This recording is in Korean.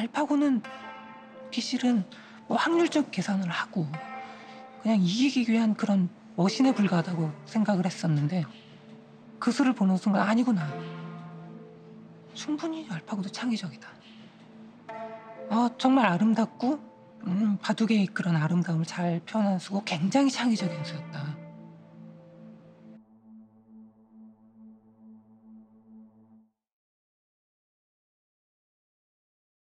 알파고는 비실은 뭐 확률적 계산을 하고 그냥 이기기 위한 그런 머신에 불과하다고 생각을 했었는데 그 수를 보는 순간 아니구나. 충분히 알파고도 창의적이다. 아, 정말 아름답고 음, 바둑의 그런 아름다움을 잘 표현한 수고 굉장히 창의적인 수였다.